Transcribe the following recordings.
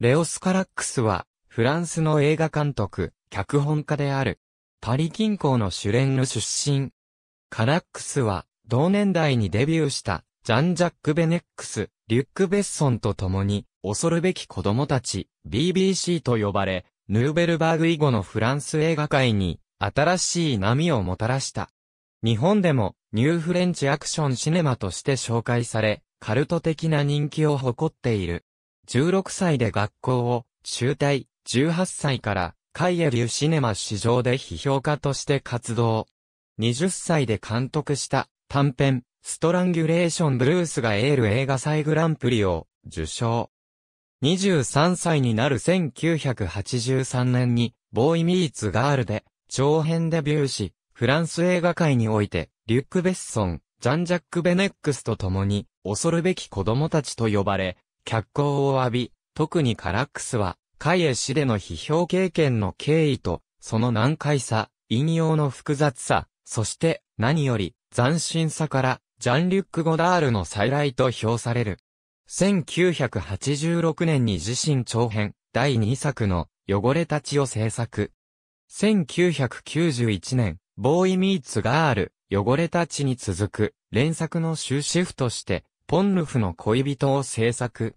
レオス・カラックスは、フランスの映画監督、脚本家である。パリ近郊のシュレンヌ出身。カラックスは、同年代にデビューした、ジャン・ジャック・ベネックス、リュック・ベッソンと共に、恐るべき子供たち、BBC と呼ばれ、ヌーベルバーグ以後のフランス映画界に、新しい波をもたらした。日本でも、ニューフレンチアクションシネマとして紹介され、カルト的な人気を誇っている。16歳で学校を中退、18歳からカイエリュシネマ市場で批評家として活動。20歳で監督した短編、ストランギュレーションブルースがエール映画祭グランプリを受賞。23歳になる1983年に、ボーイミーツガールで、長編デビューし、フランス映画界において、リュック・ベッソン、ジャン・ジャック・ベネックスと共に、恐るべき子供たちと呼ばれ、脚光を浴び、特にカラックスは、カイエ氏での批評経験の経緯と、その難解さ、引用の複雑さ、そして何より斬新さから、ジャン・リュック・ゴダールの再来と評される。1986年に自身長編、第2作の汚れたちを制作。1991年、ボーイ・ミーツ・ガール、汚れたちに続く、連作の終止符として、ポンルフの恋人を制作。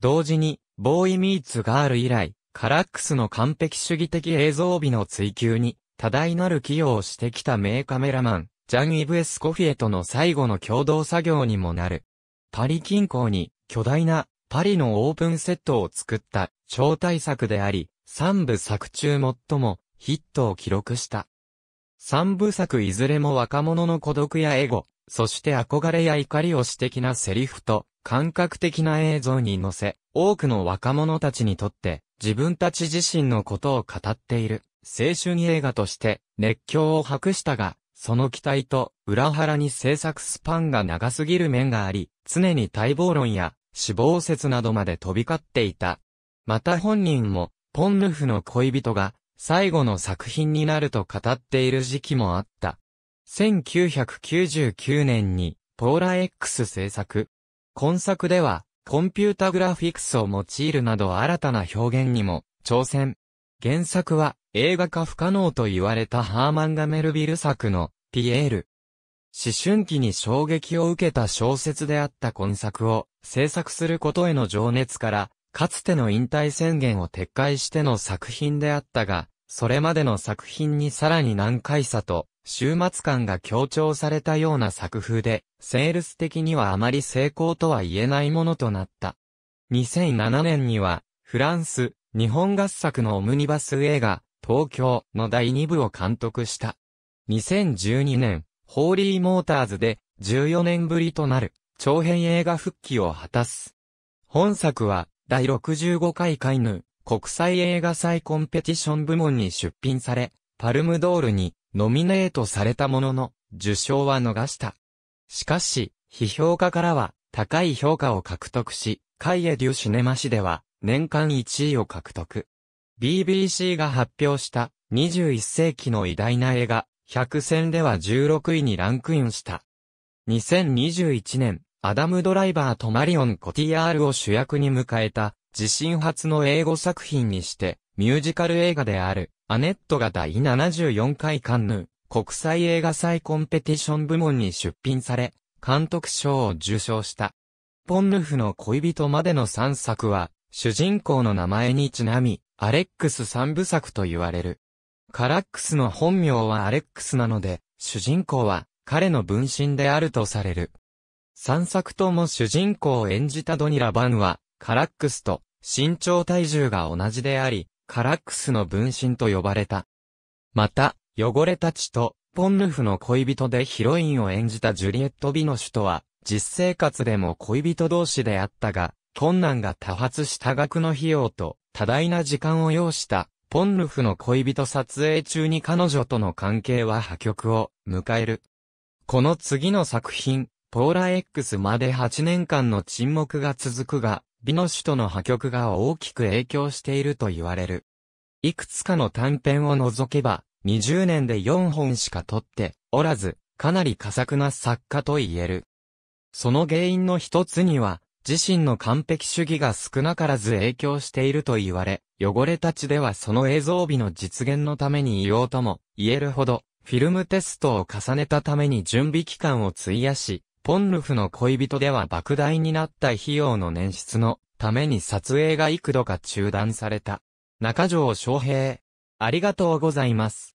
同時に、ボーイミーツガール以来、カラックスの完璧主義的映像美の追求に、多大なる寄与をしてきた名カメラマン、ジャン・イブ・エスコフィエとの最後の共同作業にもなる。パリ近郊に巨大なパリのオープンセットを作った超大作であり、三部作中最もヒットを記録した。三部作いずれも若者の孤独やエゴ、そして憧れや怒りを詩的なセリフと、感覚的な映像に乗せ、多くの若者たちにとって、自分たち自身のことを語っている、青春映画として、熱狂を博したが、その期待と、裏腹に制作スパンが長すぎる面があり、常に待望論や、死亡説などまで飛び交っていた。また本人も、ポンヌフの恋人が、最後の作品になると語っている時期もあった。1999年に、ポーラ X 制作。今作では、コンピュータグラフィックスを用いるなど新たな表現にも、挑戦。原作は、映画化不可能と言われたハーマン・ガメルビル作の、ピエール。思春期に衝撃を受けた小説であった今作を、制作することへの情熱から、かつての引退宣言を撤回しての作品であったが、それまでの作品にさらに難解さと、終末感が強調されたような作風で、セールス的にはあまり成功とは言えないものとなった。2007年には、フランス、日本合作のオムニバス映画、東京の第2部を監督した。2012年、ホーリーモーターズで14年ぶりとなる長編映画復帰を果たす。本作は第65回カイヌ国際映画祭コンペティション部門に出品され、パルムドールにノミネートされたものの、受賞は逃した。しかし、批評家からは、高い評価を獲得し、カイエデュシネマ市では、年間1位を獲得。BBC が発表した21世紀の偉大な映画、100選では16位にランクインした。2021年、アダム・ドライバーとマリオン・コティアールを主役に迎えた、自身初の英語作品にして、ミュージカル映画である、アネットが第74回カンヌ国際映画祭コンペティション部門に出品され、監督賞を受賞した。ポンヌフの恋人までの3作は、主人公の名前にちなみ、アレックス3部作と言われる。カラックスの本名はアレックスなので、主人公は彼の分身であるとされる。3作とも主人公を演じたドニラ・バンは、カラックスと身長体重が同じであり、カラックスの分身と呼ばれた。また、汚れたちと、ポンヌフの恋人でヒロインを演じたジュリエット・ビノシュとは、実生活でも恋人同士であったが、困難が多発した額の費用と、多大な時間を要した、ポンヌフの恋人撮影中に彼女との関係は破局を迎える。この次の作品、ポーラ X まで8年間の沈黙が続くが、美の首都の破局が大きく影響していると言われる。いくつかの短編を除けば、20年で4本しか撮っておらず、かなり佳作な作家と言える。その原因の一つには、自身の完璧主義が少なからず影響していると言われ、汚れたちではその映像美の実現のために言おうとも言えるほど、フィルムテストを重ねたために準備期間を費やし、ポンルフの恋人では莫大になった費用の捻出のために撮影が幾度か中断された。中条昌平。ありがとうございます。